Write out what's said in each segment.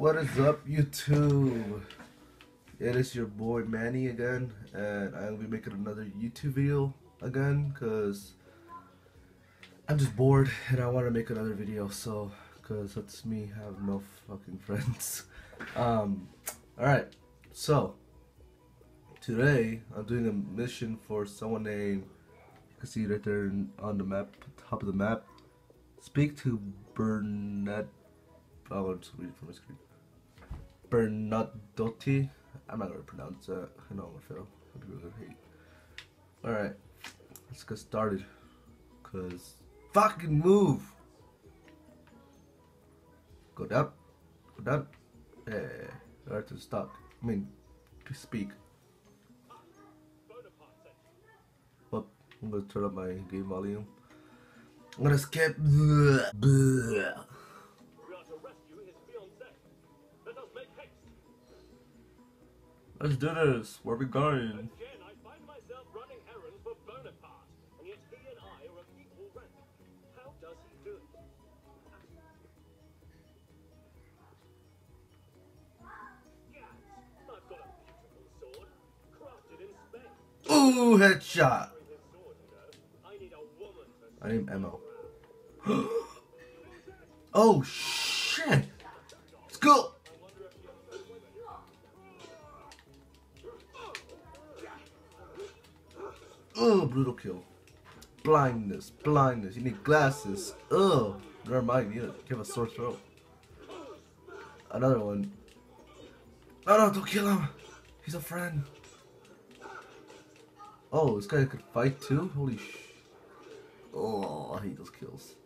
What is up, YouTube? It is your boy Manny again, and I'll be making another YouTube video again because I'm just bored and I want to make another video. So, because that's me, I have no fucking friends. Um, alright, so today I'm doing a mission for someone named, you can see right there on the map, top of the map. Speak to Bernard. I'll just read it from my screen. Bernadotti. I'm not gonna pronounce that. I know I'm gonna fail. People hate. Alright, let's get started. Cause fucking move! Go down. Go down. Yeah. Alright, to stop. I mean, to speak. Well, I'm gonna turn up my game volume. I'm gonna skip. Bleh. Bleh. Let's do this. Where we going? Again, I find myself running errands for Bonaparte, and yet he and I are of equal rank. How does he do it? Yes, I've got a beautiful sword, crafted in Spain. Ooh, headshot. With his sword, you know, I need a woman I need ammo. oh shit! Let's go! Oh, brutal kill. Blindness, blindness. You need glasses. Oh, never mind. You give a sore throat. Another one. No, no, don't kill him. He's a friend. Oh, this guy could fight too? Holy sh. Oh, I hate those kills.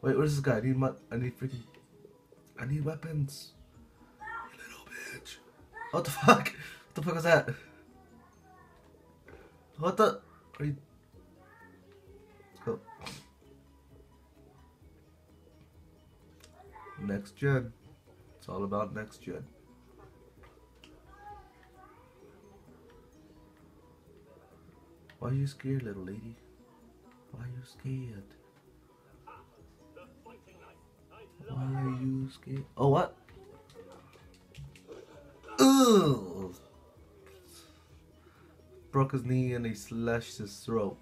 Wait, where's this guy? I need my. I need freaking. I need weapons. You little bitch. What the fuck? What the fuck was that? What the? Next gen. It's all about next gen. Why are you scared, little lady? Why are you scared? Why are you scared? Oh, what? Ugh! Broke his knee and he slashed his throat.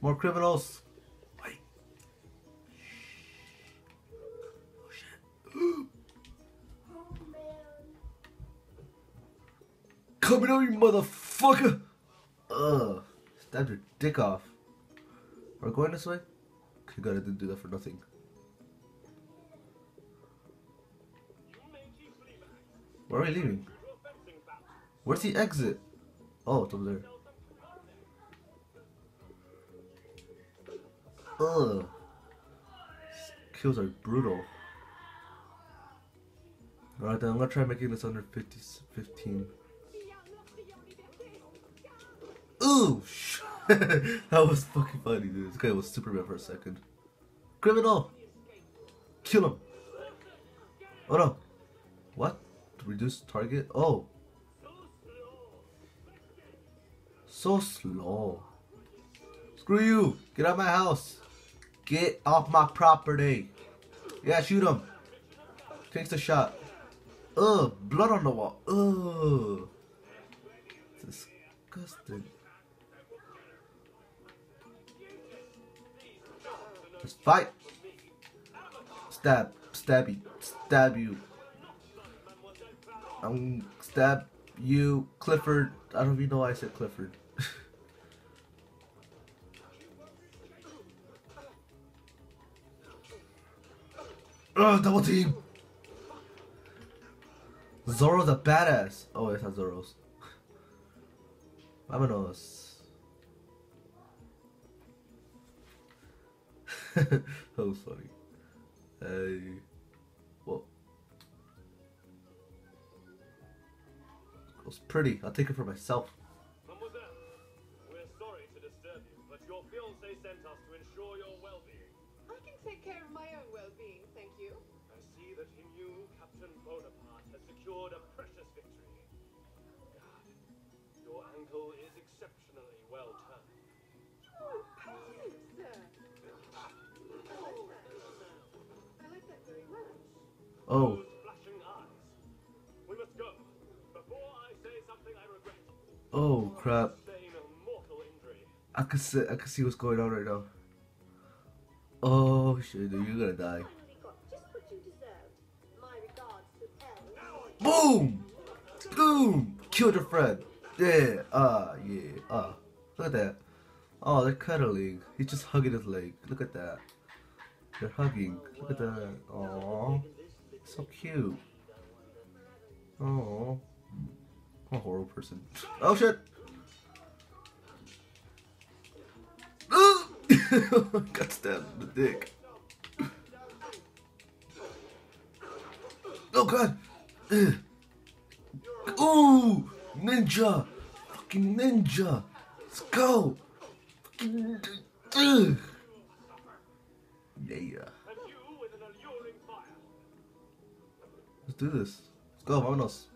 More criminals! Wait. Oh shit. Coming out, you motherfucker! Ugh. Stabbed your dick off. We're going this way? Okay, good, I didn't do that for nothing. Where are we leaving? Where's the exit? Oh, it's over there. Ugh. These kills are brutal. Alright then, I'm gonna try making this under 50, 15. Ooh! that was fucking funny, dude. This guy was Superman for a second. Criminal! Kill him! Oh no! What? Reduce target? Oh! So slow. Screw you! Get out of my house! Get off my property! Yeah, shoot him! Takes the shot. Ugh, blood on the wall. Ugh. Disgusting. Let's fight! Stab, stab you, stab you. I'm stab you, Clifford. I don't even know why I said Clifford. Ugh, double team. Zoro's a badass. Oh, it's not Zoro's. Vámonos. Oh, that was funny. Hey. Whoa. It's pretty. I'll take it for myself. Mademoiselle, we're sorry to disturb you, but your fiancé sent us to ensure your well-being. I can take care of my own well-being, that he knew Captain Bonaparte has secured a precious victory. God, your ankle is exceptionally well turned. Oh, thank you, sir. I like that. I like that very much. Oh. oh. flashing eyes. We must go. Before I say something I regret. Oh crap! Sustain a mortal injury. I can see I can see what's going on right now. Oh shit! Dude, you're gonna die. Boom! Boom! Killed your friend. Yeah. Ah, yeah. Ah. Look at that. Oh, they're cuddling. He's just hugging his leg. Look at that. They're hugging. Look at that. Aww. So cute. Oh. I'm a horrible person. Oh shit! Got stabbed in the dick. Oh god! Ooh! Ninja! Fucking ninja! Let's go! Fucking. Ugh. Yeah. Let's do this. Let's go, vámonos.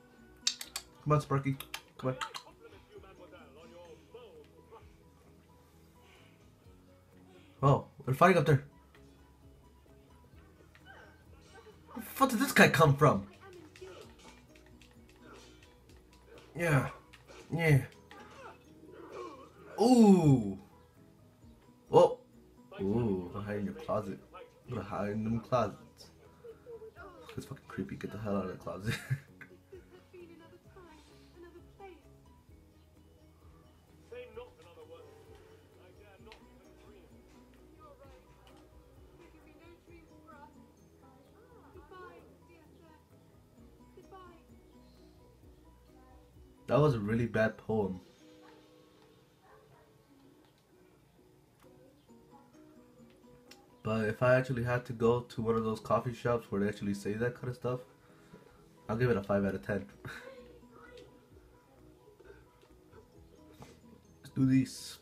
Come on, Sparky. Come on. Oh, they're fighting up there. Where the fuck did this guy come from? Yeah. Yeah. Ooh. Oh. Ooh, I'm hiding in your closet. I'm hide in them closets. It's fucking creepy. Get the hell out of the closet. that was a really bad poem. But if I actually had to go to one of those coffee shops where they actually say that kind of stuff, I'll give it a 5 out of 10. Let's do these.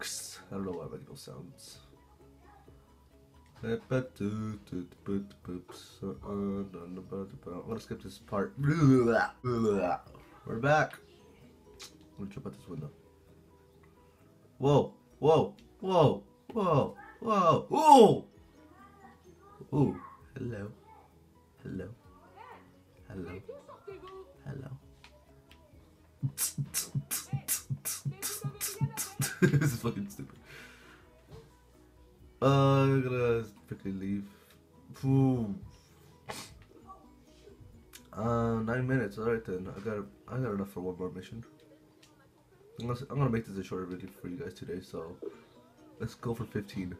I don't know why making those sounds. I'm gonna skip this part. We're back. I'm gonna jump out this window. Whoa, whoa, whoa, whoa, whoa, whoa! Ooh, hello, hello, hello, hello. this is fucking stupid. Uh, I'm gonna quickly leave. Ooh. Uh, nine minutes. All right then. I got I got enough for one more mission. I'm gonna, I'm gonna make this a shorter video for you guys today. So let's go for 15.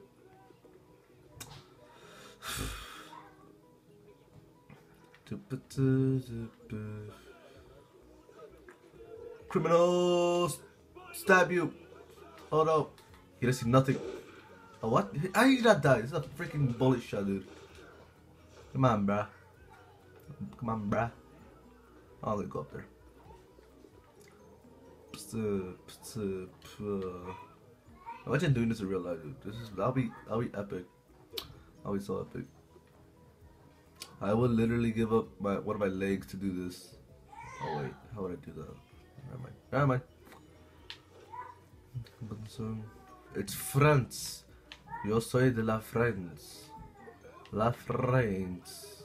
Criminals, stab you. Oh no, he doesn't see nothing. Oh, what? How did not die? This is a freaking bullet shot, dude. Come on, bruh. Come on, bruh. I'm gonna go up there. Imagine doing this in real life, dude. This is I'll be I'll be epic. I'll be so epic. I would literally give up my one of my legs to do this. Oh wait, how would I do that? Never mind. Never mind. It's France. Yo soy de la France. La France.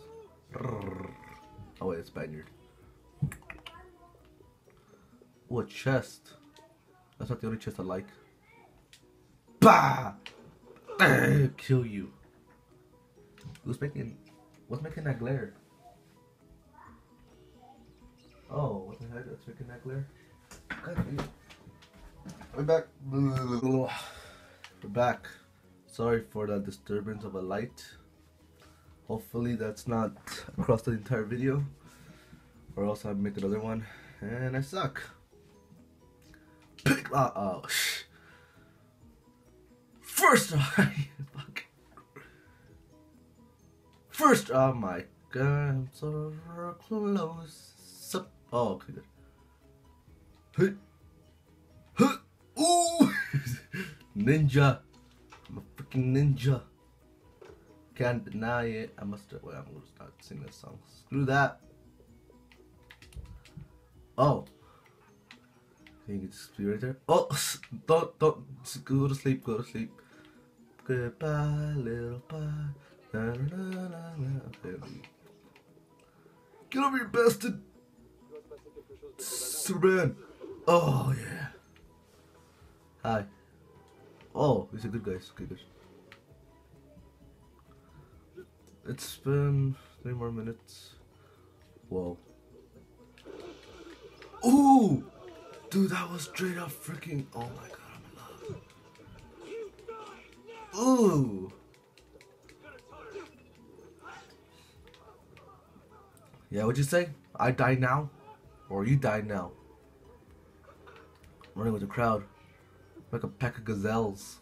Oh wait, it's Spaniard. Oh, a chest. That's not the only chest I like. Bah! Eh, Kill you. Who's making? What's making that glare? Oh, what the heck? That's making that glare. We're back. We're back. Sorry for the disturbance of a light. Hopefully that's not across the entire video. Or else I'll make another one. And I suck. Pick uh oh First fuck. First oh my god I'm so close up. Oh okay good. Ninja Freaking ninja Can't deny it I must wait I'm gonna start singing this song Screw that Oh you can just be right there. Oh, don't, don't, go to sleep, go to sleep. Goodbye, little bye. Na, na, na. Okay. Get over your bastard! Superman! Oh, yeah. Hi. Oh, these are good guys. Good guys. It's been three more minutes. Whoa. Ooh! Dude, that was straight up freaking. Oh my god, I'm in love. Ooh! Yeah, what'd you say? I die now? Or you die now? Running with the crowd. Like a pack of gazelles.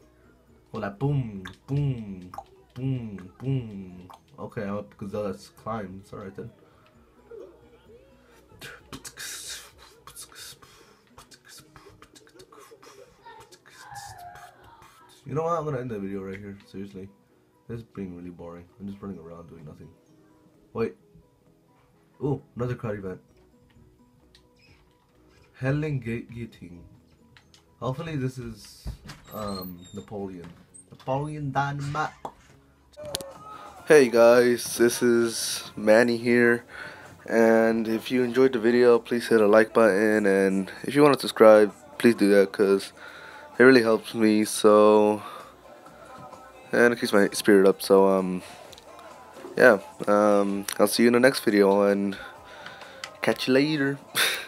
Like boom, boom, boom, boom. Okay, I'm that's climbed. It's alright then. You know what? I'm gonna end the video right here. Seriously. This is being really boring. I'm just running around doing nothing. Wait. Oh, another crowd event. Helen Guillotine. Hopefully this is um Napoleon. Napoleon Dynamite. Hey guys, this is Manny here. And if you enjoyed the video, please hit a like button. And if you want to subscribe, please do that because it really helps me. So, and it keeps my spirit up. So, um, yeah, um, I'll see you in the next video and catch you later.